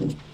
you.